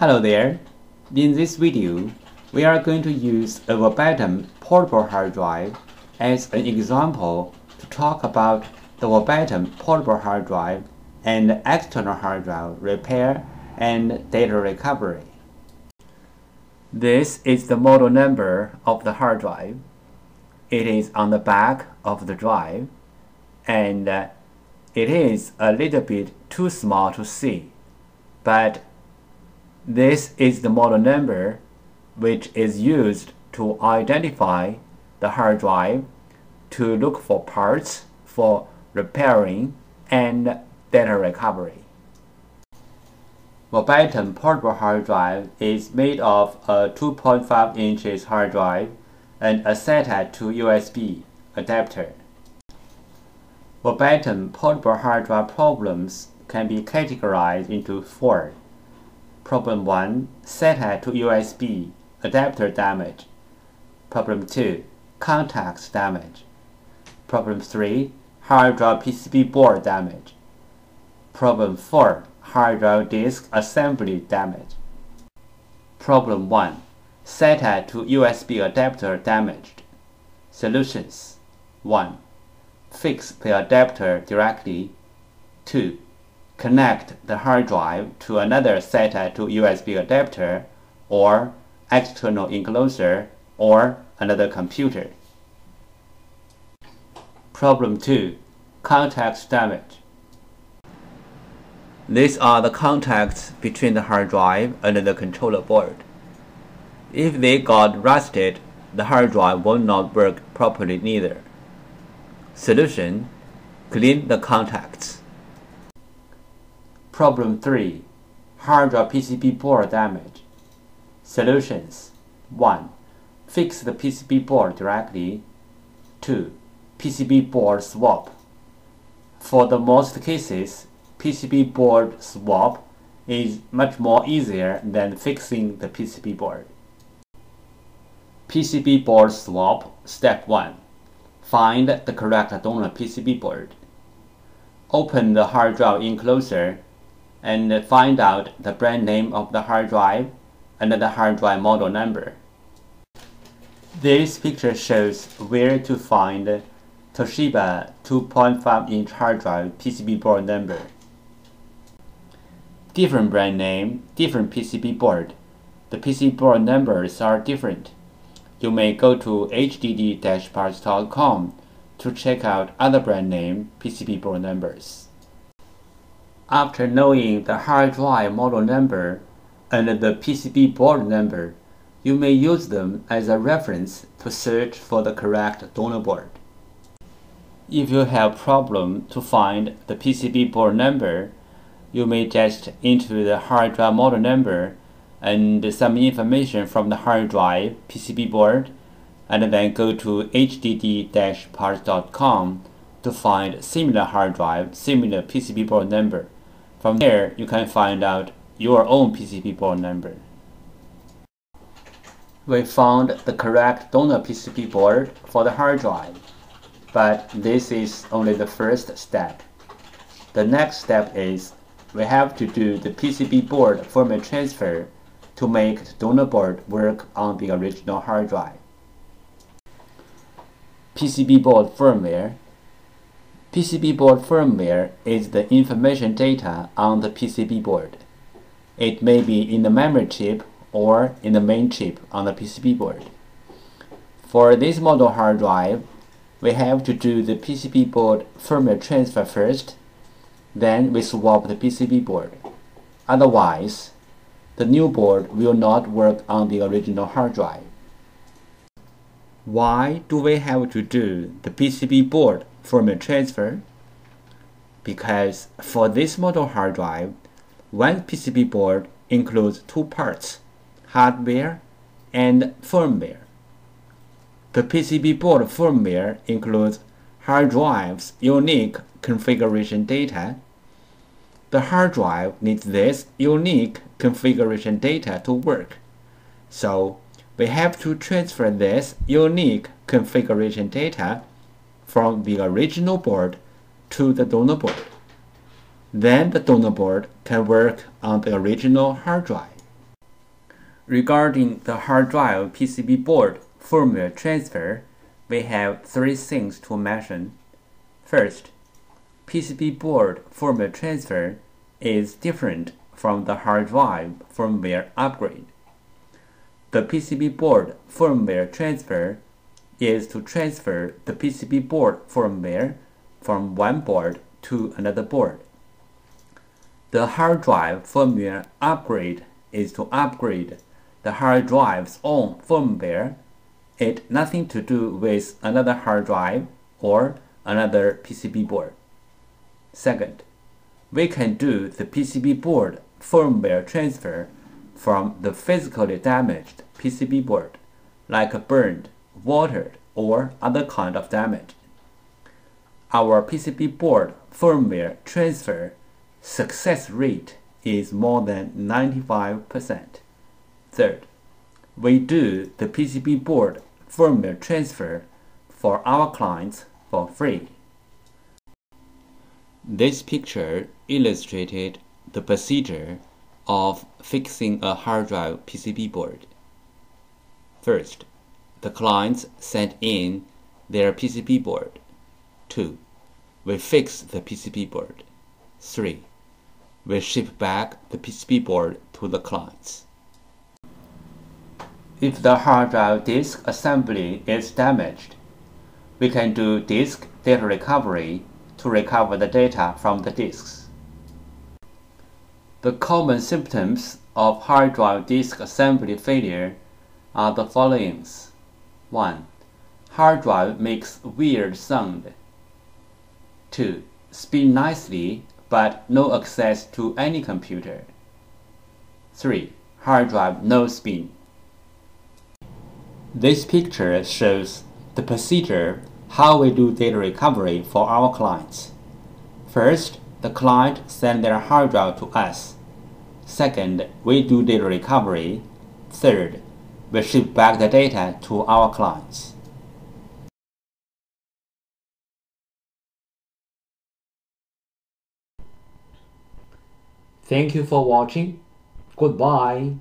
Hello there. In this video, we are going to use a verbatim portable hard drive as an example to talk about the verbatim portable hard drive and external hard drive repair and data recovery. This is the model number of the hard drive. It is on the back of the drive and uh, it is a little bit too small to see, but this is the model number which is used to identify the hard drive to look for parts for repairing and data recovery. Verbatim portable hard drive is made of a 2.5 inches hard drive and a SATA to USB adapter. Verbatim portable hard drive problems can be categorized into four. Problem 1 SATA to USB adapter damage. Problem 2 contacts damage. Problem 3 hard drive PCB board damage. Problem 4 hard drive disk assembly damage. Problem 1 SATA to USB adapter damaged. Solutions 1 fix the adapter directly. 2. Connect the hard drive to another SATA uh, to USB adapter or external enclosure or another computer. Problem 2. Contacts damage. These are the contacts between the hard drive and the controller board. If they got rusted, the hard drive will not work properly neither. Solution Clean the contacts. Problem 3 Hard drive PCB board damage. Solutions 1. Fix the PCB board directly. 2. PCB board swap. For the most cases, PCB board swap is much more easier than fixing the PCB board. PCB board swap Step 1 Find the correct donor PCB board. Open the hard drive enclosure and find out the brand name of the hard drive and the hard drive model number. This picture shows where to find Toshiba 2.5 inch hard drive PCB board number. Different brand name, different PCB board. The PCB board numbers are different you may go to hdd-parts.com to check out other brand name PCB board numbers. After knowing the hard drive model number and the PCB board number, you may use them as a reference to search for the correct donor board. If you have problem to find the PCB board number, you may just enter the hard drive model number and some information from the hard drive PCB board and then go to hdd-parts.com to find similar hard drive, similar PCB board number. From there, you can find out your own PCB board number. We found the correct donor PCB board for the hard drive, but this is only the first step. The next step is we have to do the PCB board firmware transfer to make the donor board work on the original hard drive. PCB board firmware PCB board firmware is the information data on the PCB board. It may be in the memory chip or in the main chip on the PCB board. For this model hard drive, we have to do the PCB board firmware transfer first, then we swap the PCB board. Otherwise, the new board will not work on the original hard drive. Why do we have to do the PCB board firmware transfer? Because for this model hard drive, one PCB board includes two parts, hardware and firmware. The PCB board firmware includes hard drive's unique configuration data the hard drive needs this unique configuration data to work. So we have to transfer this unique configuration data from the original board to the donor board. Then the donor board can work on the original hard drive. Regarding the hard drive PCB board firmware transfer, we have three things to mention. First, PCB board firmware transfer is different from the hard drive firmware upgrade. The PCB board firmware transfer is to transfer the PCB board firmware from one board to another board. The hard drive firmware upgrade is to upgrade the hard drive's own firmware, it nothing to do with another hard drive or another PCB board. Second, we can do the PCB board firmware transfer from the physically damaged PCB board, like burned, watered, or other kind of damage. Our PCB board firmware transfer success rate is more than 95%. Third, we do the PCB board firmware transfer for our clients for free. This picture illustrated the procedure of fixing a hard drive PCB board. First, the clients send in their PCB board. 2. We fix the PCB board. 3. We ship back the PCB board to the clients. If the hard drive disk assembly is damaged, we can do disk data recovery to recover the data from the disks. The common symptoms of hard drive disk assembly failure are the following. 1. Hard drive makes weird sound. 2. Spin nicely but no access to any computer. 3. Hard drive no spin. This picture shows the procedure how we do data recovery for our clients. First, the client send their hard drive to us. Second, we do data recovery. Third, we ship back the data to our clients. Thank you for watching. Goodbye.